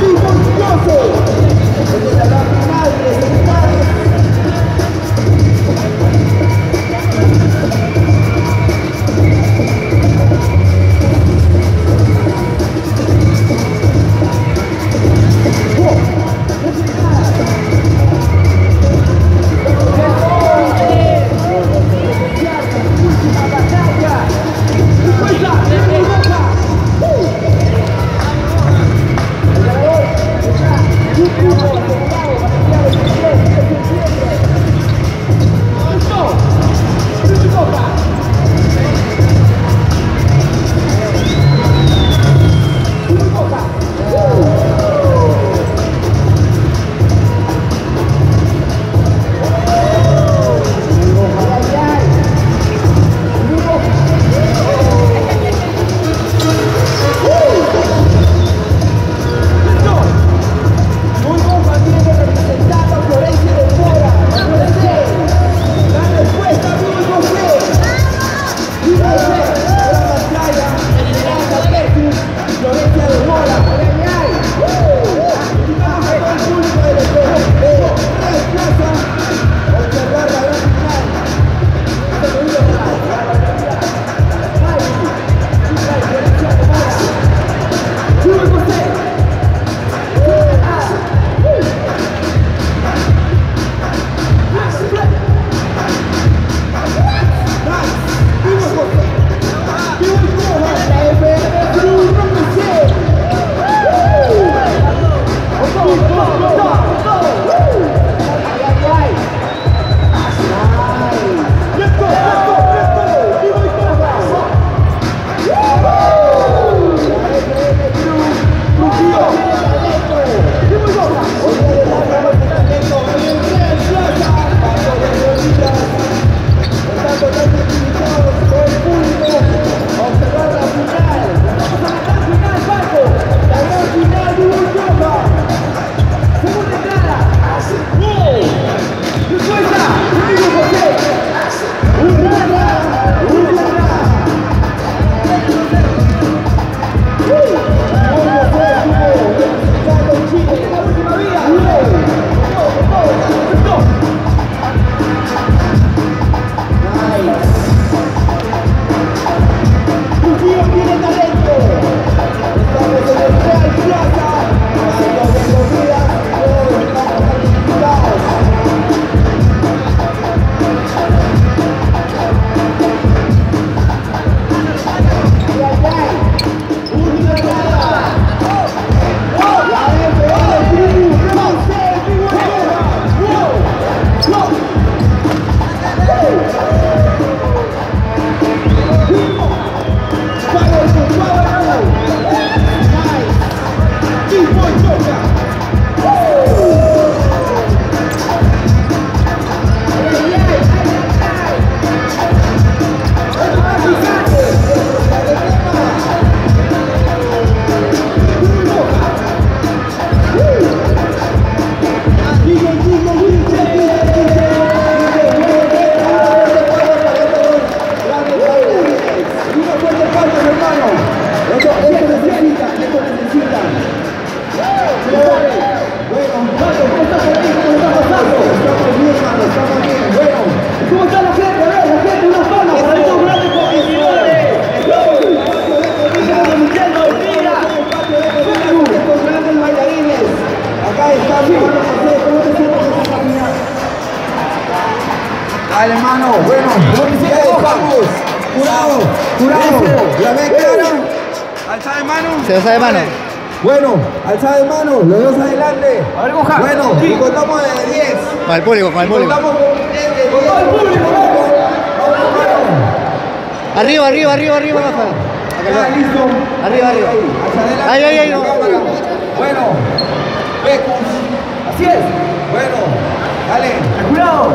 Dale, hermano. Bueno, estamos. Curado, curado. ¿La ven clara? Alza de mano. Se alza de mano. Bueno, alza de mano, los dos adelante. A ver, Goja. Bueno, y contamos de 10. Para el público, para el público. Contamos con 10 de 10. Todo el público, Arriba, arriba, arriba, arriba, baja. Acá, Ya, acá. listo. Arriba, arriba. Ahí, ahí, ahí. Bueno, Becus. Así es. Bueno, dale. Jurado,